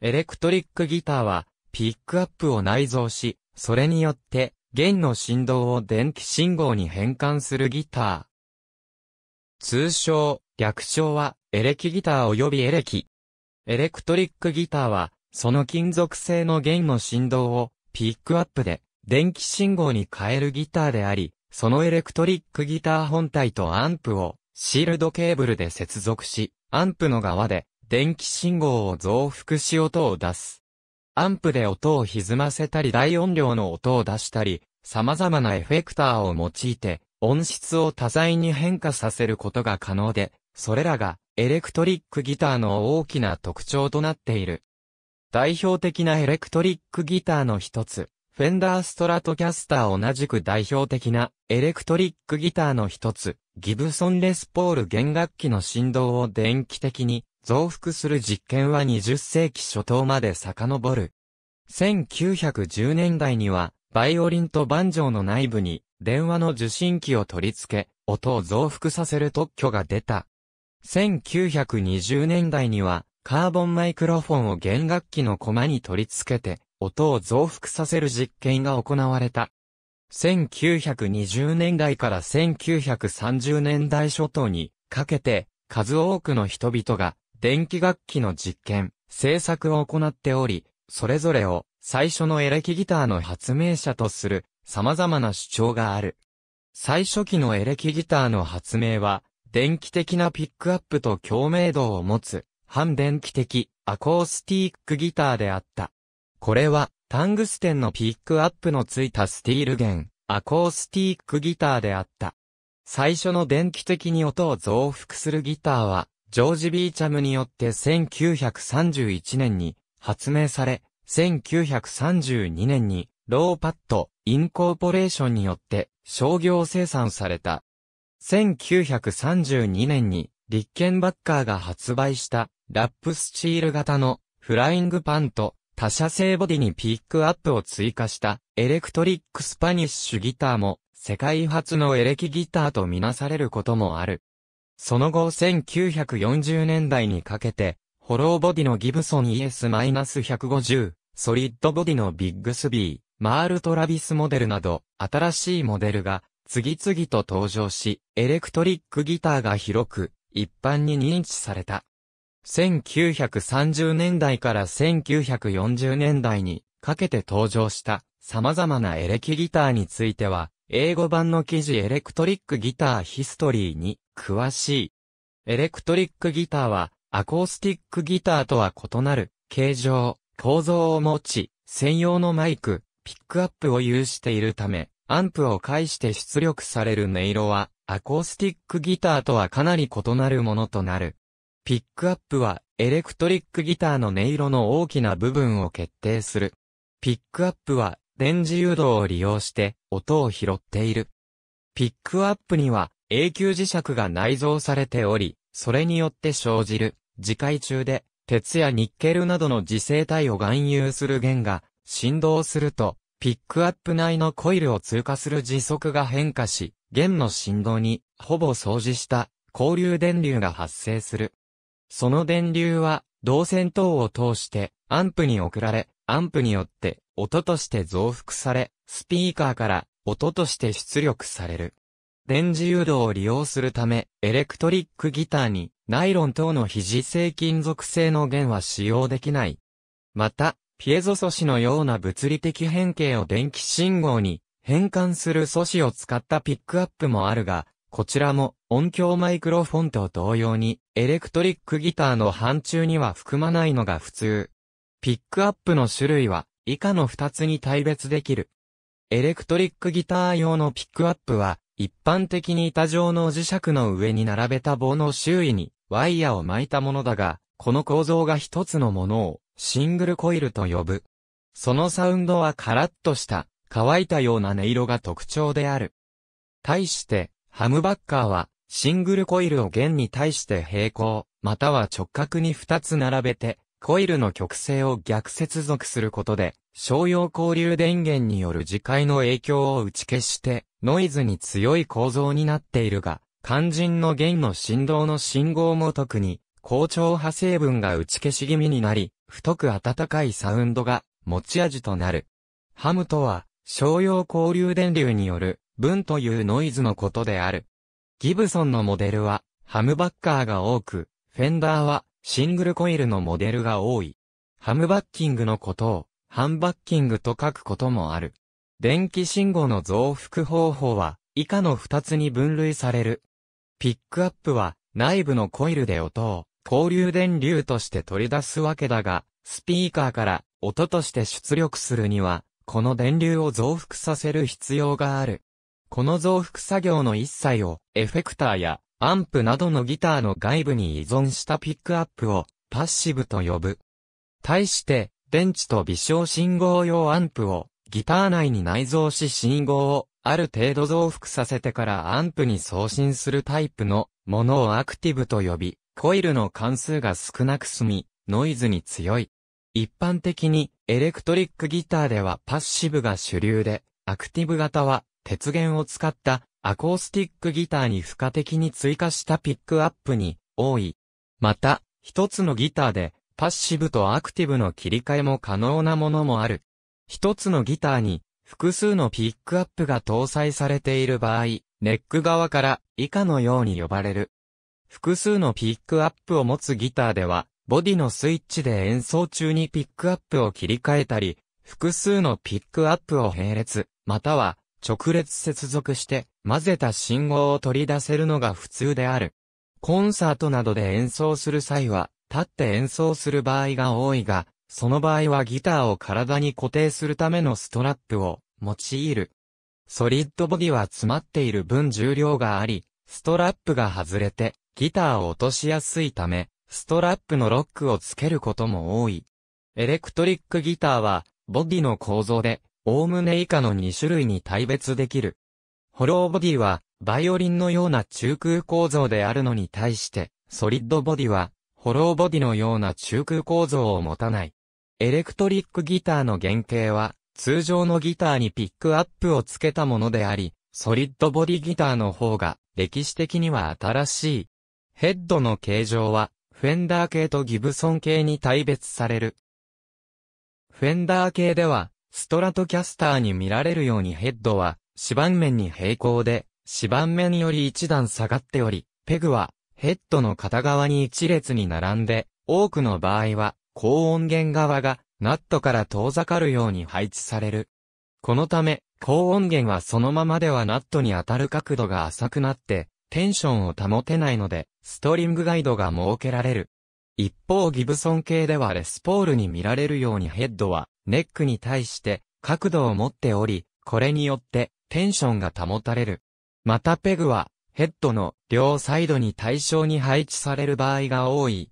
エレクトリックギターは、ピックアップを内蔵し、それによって、弦の振動を電気信号に変換するギター。通称、略称は、エレキギター及びエレキ。エレクトリックギターは、その金属製の弦の振動を、ピックアップで、電気信号に変えるギターであり、そのエレクトリックギター本体とアンプを、シールドケーブルで接続し、アンプの側で、電気信号を増幅し音を出す。アンプで音を歪ませたり大音量の音を出したり、様々なエフェクターを用いて、音質を多彩に変化させることが可能で、それらがエレクトリックギターの大きな特徴となっている。代表的なエレクトリックギターの一つ、フェンダーストラトキャスター同じく代表的なエレクトリックギターの一つ、ギブソンレスポール弦楽器の振動を電気的に増幅する実験は20世紀初頭まで遡る。1910年代には、バイオリンとバンジョーの内部に電話の受信機を取り付け、音を増幅させる特許が出た。1920年代には、カーボンマイクロフォンを弦楽器のコマに取り付けて、音を増幅させる実験が行われた。1920年代から1930年代初頭にかけて数多くの人々が電気楽器の実験、制作を行っており、それぞれを最初のエレキギターの発明者とする様々な主張がある。最初期のエレキギターの発明は、電気的なピックアップと共鳴度を持つ、反電気的アコースティックギターであった。これは、タングステンのピックアップのついたスティール弦、アコースティックギターであった。最初の電気的に音を増幅するギターは、ジョージ・ビーチャムによって1931年に発明され、1932年にロー・パット・イン・コーポレーションによって商業生産された。1932年にリッケンバッカーが発売したラップスチール型のフライングパンと他社製ボディにピックアップを追加したエレクトリックスパニッシュギターも世界初のエレキギターとみなされることもある。その後1940年代にかけて、ホローボディのギブソン ES-150、ソリッドボディのビッグスビー、マールトラビスモデルなど、新しいモデルが次々と登場し、エレクトリックギターが広く、一般に認知された。1930年代から1940年代にかけて登場した様々なエレキギターについては、英語版の記事 Electric guitar history に詳しい。エレクトリックギターはアコースティックギターとは異なる形状、構造を持ち、専用のマイク、ピックアップを有しているため、アンプを介して出力される音色は、アコースティックギターとはかなり異なるものとなる。ピックアップは、エレクトリックギターの音色の大きな部分を決定する。ピックアップは、電磁誘導を利用して、音を拾っている。ピックアップには、永久磁石が内蔵されており、それによって生じる、磁界中で、鉄やニッケルなどの磁性体を含有する弦が、振動すると、ピックアップ内のコイルを通過する時速が変化し、弦の振動に、ほぼ相似した、交流電流が発生する。その電流は、導線等を通して、アンプに送られ、アンプによって、音として増幅され、スピーカーから、音として出力される。電磁誘導を利用するため、エレクトリックギターに、ナイロン等の非磁性金属製の弦は使用できない。また、ピエゾ素子のような物理的変形を電気信号に変換する素子を使ったピックアップもあるが、こちらも音響マイクロフォンと同様に、エレクトリックギターの範疇には含まないのが普通。ピックアップの種類は、以下の2つに大別できる。エレクトリックギター用のピックアップは、一般的に板状の磁石の上に並べた棒の周囲にワイヤを巻いたものだが、この構造が一つのものをシングルコイルと呼ぶ。そのサウンドはカラッとした乾いたような音色が特徴である。対して、ハムバッカーは、シングルコイルを弦に対して平行、または直角に二つ並べて、コイルの極性を逆接続することで、商用交流電源による磁界の影響を打ち消して、ノイズに強い構造になっているが、肝心の弦の振動の信号も特に、高調波成分が打ち消し気味になり、太く温かいサウンドが持ち味となる。ハムとは、商用交流電流による、分というノイズのことである。ギブソンのモデルは、ハムバッカーが多く、フェンダーは、シングルコイルのモデルが多い。ハムバッキングのことを、ハンバッキングと書くこともある。電気信号の増幅方法は、以下の二つに分類される。ピックアップは、内部のコイルで音を、交流電流として取り出すわけだが、スピーカーから音として出力するには、この電流を増幅させる必要がある。この増幅作業の一切を、エフェクターやアンプなどのギターの外部に依存したピックアップを、パッシブと呼ぶ。対して、電池と微小信号用アンプを、ギター内に内蔵し信号を、ある程度増幅させてからアンプに送信するタイプのものをアクティブと呼び、コイルの関数が少なく済み、ノイズに強い。一般的に、エレクトリックギターではパッシブが主流で、アクティブ型は、鉄弦を使ったアコースティックギターに付加的に追加したピックアップに多い。また、一つのギターでパッシブとアクティブの切り替えも可能なものもある。一つのギターに複数のピックアップが搭載されている場合、ネック側から以下のように呼ばれる。複数のピックアップを持つギターでは、ボディのスイッチで演奏中にピックアップを切り替えたり、複数のピックアップを並列、または直列接続して混ぜた信号を取り出せるのが普通である。コンサートなどで演奏する際は、立って演奏する場合が多いが、その場合はギターを体に固定するためのストラップを用いる。ソリッドボディは詰まっている分重量があり、ストラップが外れてギターを落としやすいため、ストラップのロックをつけることも多い。エレクトリックギターは、ボディの構造で、おおむね以下の2種類に大別できる。ホローボディは、バイオリンのような中空構造であるのに対して、ソリッドボディは、ホローボディのような中空構造を持たない。エレクトリックギターの原型は、通常のギターにピックアップをつけたものであり、ソリッドボディギターの方が、歴史的には新しい。ヘッドの形状は、フェンダー系とギブソン系に大別される。フェンダー系では、ストラトキャスターに見られるようにヘッドは、四番面に平行で、四番面より一段下がっており、ペグは、ヘッドの片側に一列に並んで、多くの場合は、高音源側が、ナットから遠ざかるように配置される。このため、高音源はそのままではナットに当たる角度が浅くなって、テンションを保てないので、ストリングガイドが設けられる。一方ギブソン系ではレスポールに見られるようにヘッドはネックに対して角度を持っており、これによってテンションが保たれる。またペグはヘッドの両サイドに対称に配置される場合が多い。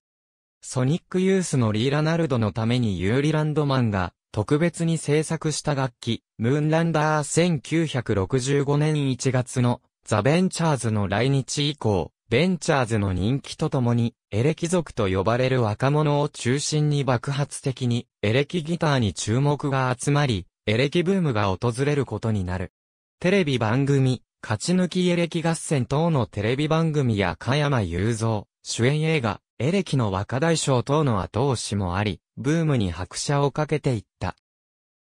ソニックユースのリーラナルドのためにユーリランドマンが特別に制作した楽器、ムーンランダー1965年1月のザ・ベンチャーズの来日以降、ベンチャーズの人気とともに、エレキ族と呼ばれる若者を中心に爆発的に、エレキギターに注目が集まり、エレキブームが訪れることになる。テレビ番組、勝ち抜きエレキ合戦等のテレビ番組や加山雄三、主演映画、エレキの若大将等の後押しもあり、ブームに拍車をかけていった。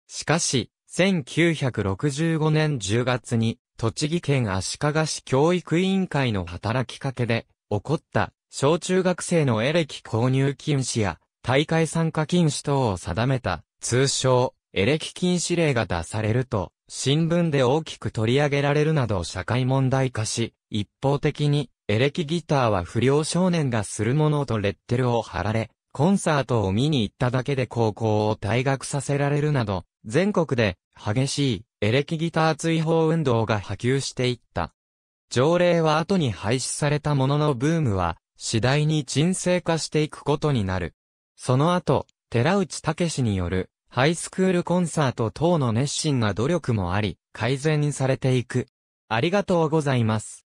しかし、1965年10月に栃木県足利市教育委員会の働きかけで起こった小中学生のエレキ購入禁止や大会参加禁止等を定めた通称エレキ禁止令が出されると新聞で大きく取り上げられるなど社会問題化し一方的にエレキギターは不良少年がするものとレッテルを貼られコンサートを見に行っただけで高校を退学させられるなど全国で激しいエレキギター追放運動が波及していった。条例は後に廃止されたもののブームは次第に沈静化していくことになる。その後、寺内武によるハイスクールコンサート等の熱心な努力もあり、改善されていく。ありがとうございます。